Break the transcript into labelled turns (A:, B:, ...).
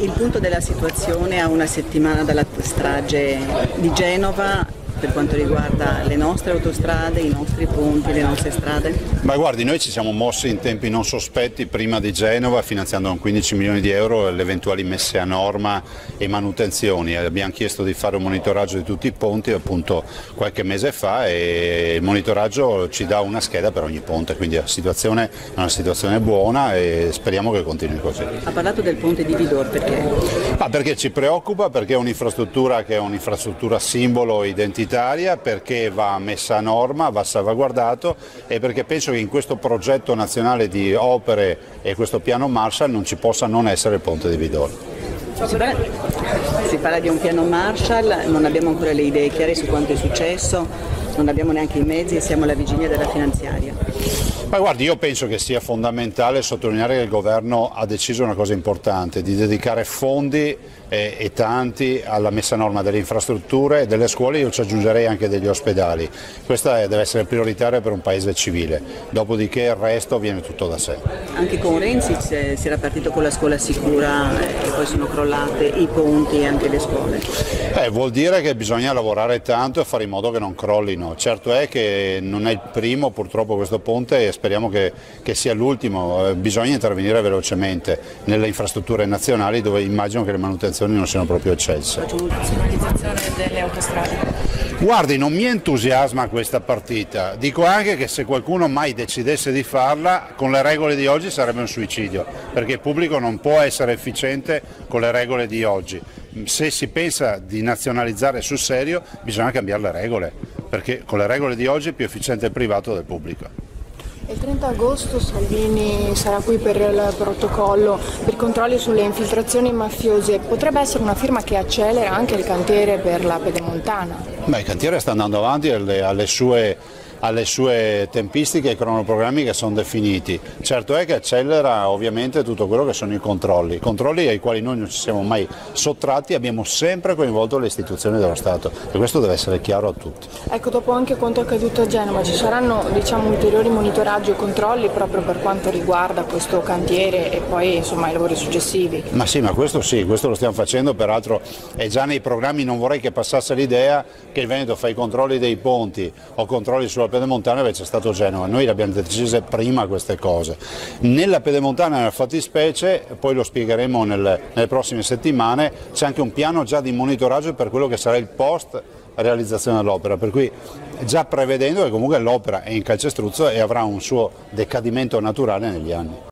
A: Il punto della situazione a una settimana dalla strage di Genova per quanto riguarda le nostre autostrade, i nostri ponti, le nostre strade?
B: Ma guardi, noi ci siamo mossi in tempi non sospetti prima di Genova finanziando con 15 milioni di euro le eventuali messe a norma e manutenzioni. Abbiamo chiesto di fare un monitoraggio di tutti i ponti appunto qualche mese fa e il monitoraggio ci dà una scheda per ogni ponte, quindi la situazione è una situazione buona e speriamo che continui così.
A: Ha parlato del ponte di Vidor perché?
B: Ma perché ci preoccupa, perché è un'infrastruttura che è un'infrastruttura simbolo identitaria identitaria perché va messa a norma, va salvaguardato e perché penso che in questo progetto nazionale di opere e questo piano Marshall non ci possa non essere il ponte di
A: parla, si parla di un piano Marshall, non abbiamo ancora le idee chiare su quanto è successo, non abbiamo neanche i mezzi e siamo alla vigilia della finanziaria.
B: Ma guardi, io penso che sia fondamentale sottolineare che il governo ha deciso una cosa importante, di dedicare fondi eh, e tanti alla messa a norma delle infrastrutture, delle scuole, io ci aggiungerei anche degli ospedali. Questa deve essere prioritaria per un paese civile, dopodiché il resto viene tutto da sé.
A: Anche con Renzi si era partito con la scuola sicura eh, e poi sono crollate i ponti e anche le scuole.
B: Eh, vuol dire che bisogna lavorare tanto e fare in modo che non crollino. Certo è che non è il primo purtroppo questo ponte e speriamo che, che sia l'ultimo, eh, bisogna intervenire velocemente nelle infrastrutture nazionali dove immagino che le manutenzioni non siano proprio eccesse. Guardi, non mi entusiasma questa partita, dico anche che se qualcuno mai decidesse di farla, con le regole di oggi sarebbe un suicidio, perché il pubblico non può essere efficiente con le regole di oggi. Se si pensa di nazionalizzare sul serio bisogna cambiare le regole, perché con le regole di oggi è più efficiente il privato del pubblico.
C: Il 30 agosto Salvini sarà qui per il protocollo per i controlli sulle infiltrazioni mafiose. Potrebbe essere una firma che accelera anche il cantiere per la pedemontana?
B: Beh, il cantiere sta andando avanti alle, alle sue alle sue tempistiche e cronoprogrammi che sono definiti. Certo è che accelera ovviamente tutto quello che sono i controlli, controlli ai quali noi non ci siamo mai sottratti, abbiamo sempre coinvolto le istituzioni dello Stato e questo deve essere chiaro a tutti.
C: Ecco, dopo anche quanto accaduto a Genova ci saranno diciamo, ulteriori monitoraggi o controlli proprio per quanto riguarda questo cantiere e poi insomma, i lavori successivi?
B: Ma sì, ma questo sì, questo lo stiamo facendo, peraltro è già nei programmi, non vorrei che passasse l'idea che il Veneto fa i controlli dei ponti o controlli sulla pedemontana invece è stato Genova, noi le abbiamo decise prima queste cose. Nella pedemontana nella fattispecie, poi lo spiegheremo nelle, nelle prossime settimane, c'è anche un piano già di monitoraggio per quello che sarà il post realizzazione dell'opera, per cui già prevedendo che comunque l'opera è in calcestruzzo e avrà un suo decadimento naturale negli anni.